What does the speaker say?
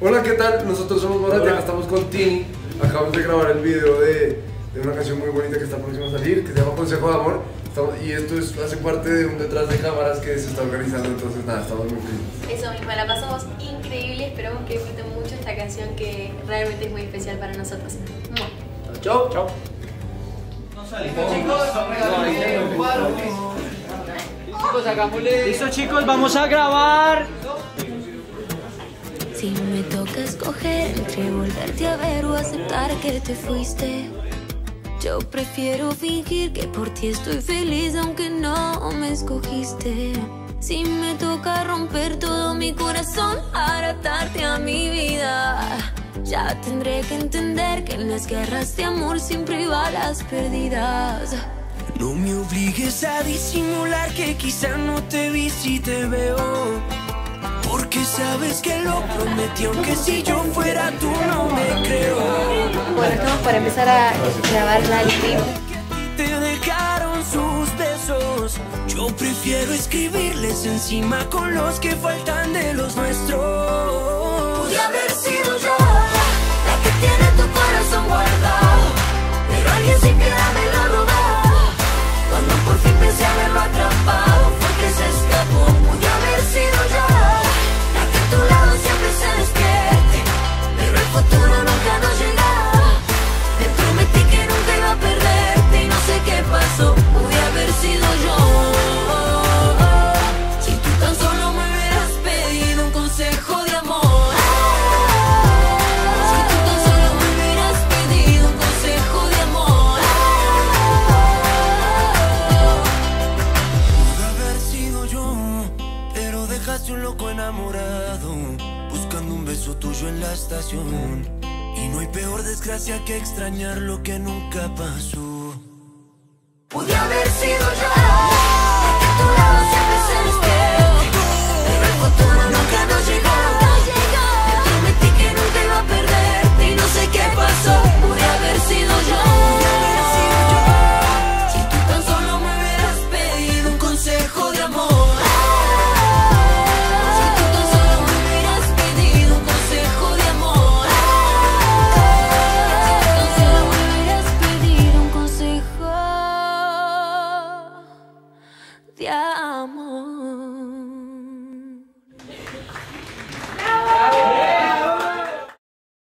Hola, ¿qué tal? Nosotros somos Morateca, estamos con Tini. Acabamos de grabar el video de, de una canción muy bonita que está próxima a salir, que se llama Consejo de Amor. Estamos- y esto es, hace parte de un detrás de cámaras que se está organizando, entonces nada, estamos muy felices. Eso mismo, la pasamos increíble. Esperamos que disfruten mucho esta canción que realmente es muy especial para nosotros. Mua. Chau. Chau. Listo chicos, vamos a grabar. Si me toca escoger entre volverte a ver o aceptar que te fuiste, yo prefiero fingir que por ti estoy feliz aunque no me escogiste. Si me toca romper todo mi corazón para atarte a mi vida, ya tendré que entender que en las guerras de amor siempre hay balas perdidas. No me obligues a disimular que quizá no te vi si te veo. Porque sabes que lo prometí, aunque si yo fuera tú no me creo. Bueno, estamos para empezar a grabar la clip. Te dejaron sus besos. Yo prefiero escribirles encima con los que faltan de los nuestros. Pude haber sido yo la que tiene tu corazón guardado, pero alguien sin piedad me lo robó. Cuando por fin pensé haberlo atrapado, buscando un beso tuyo en la estación. Y no hay peor desgracia que extrañar lo que nunca pasó. Pude haber sido yo amor.